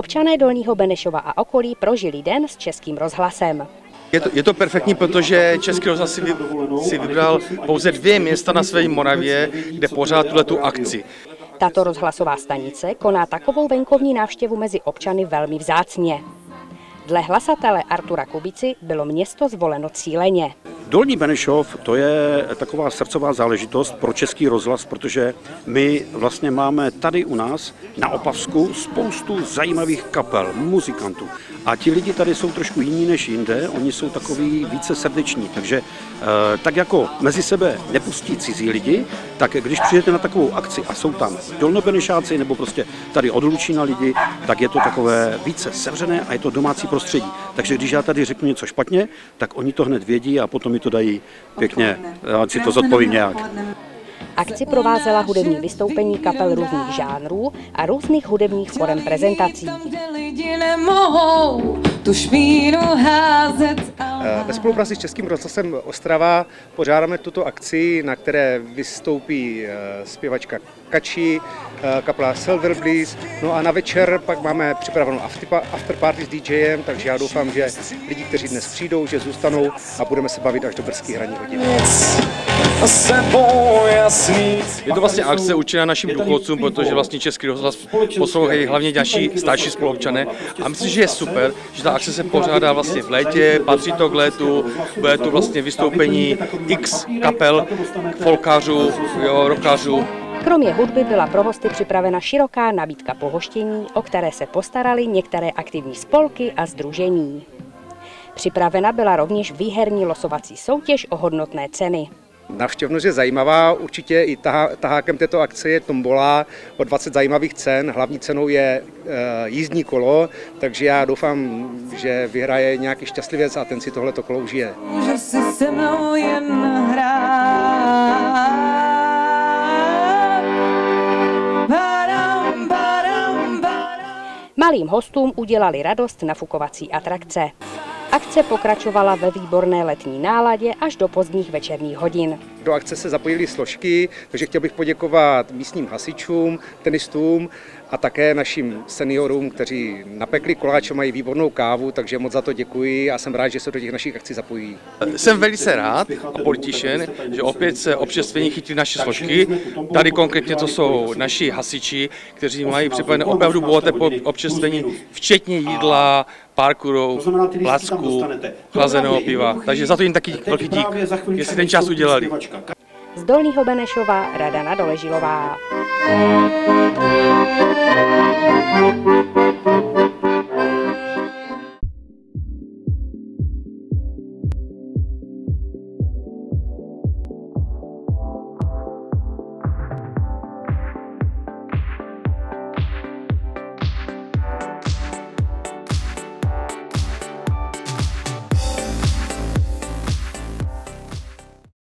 Občané Dolního Benešova a okolí prožili den s Českým rozhlasem. Je to, je to perfektní, protože Český rozhlas si, vy, si vybral pouze dvě města na své Moravě, kde pořád tuhle tu akci. Tato rozhlasová stanice koná takovou venkovní návštěvu mezi občany velmi vzácně. Dle hlasatele Artura Kubici bylo město zvoleno cíleně. Dolní Benešov to je taková srdcová záležitost pro český rozhlas, protože my vlastně máme tady u nás na Opavsku spoustu zajímavých kapel, muzikantů. A ti lidi tady jsou trošku jiní než jinde, oni jsou takový více srdeční. Takže eh, tak jako mezi sebe nepustí cizí lidi, tak když přijdete na takovou akci a jsou tam dolnobenešáci nebo prostě tady od Lučína lidi, tak je to takové více sevřené a je to domácí prostředí. Takže když já tady řeknu něco špatně, tak oni to hned vědí a potom mi to dají pěkně, ať si to zodpovím nějak. Akci provázela hudební vystoupení kapel různých žánrů a různých hudebních forem prezentací. Ve spolupráci s Českým rozhlasem Ostrava pořádáme tuto akci, na které vystoupí zpěvačka Kači, kapela Silver Breeze. No a na večer pak máme připravenou after party s DJem, takže já doufám, že lidi, kteří dnes přijdou, že zůstanou a budeme se bavit až do brzkých hraní hodin. Je to vlastně akce určená našim důchodcům, protože vlastně Český rozhlas poslouchají hlavně naši starší spoluobčané. A myslím, že je super, že ta akce se pořádá vlastně v létě, patří to k létu, bude tu vlastně vystoupení x kapel, folkářů, jo, rokářů, Kromě hudby byla pro hosty připravena široká nabídka pohoštění, o které se postarali některé aktivní spolky a združení. Připravena byla rovněž výherní losovací soutěž o hodnotné ceny. Navštěvnost je zajímavá, určitě i tahákem této akce je tombola o 20 zajímavých cen. Hlavní cenou je jízdní kolo, takže já doufám, že vyhraje nějaký šťastlivec a ten si tohleto kolo užije. Může si se mnou jen Malým hostům udělali radost nafukovací atrakce. Akce pokračovala ve výborné letní náladě až do pozdních večerních hodin. Do akce se zapojily složky, takže chtěl bych poděkovat místním hasičům, tenistům a také našim seniorům, kteří napekli koláč, mají výbornou kávu, takže moc za to děkuji a jsem rád, že se do těch našich akcí zapojí. Jsem velice rád a potěšen, že opět se občerstvení chytí naše složky. Tady konkrétně to jsou naši hasiči, kteří mají připravené opravdu bohaté občerstvení, včetně jídla, parkourů, placků, chlazeného piva. Takže za to jim taky velký dík, jestli ten čas udělali. Z Dolního Benešova Radana Doležilová.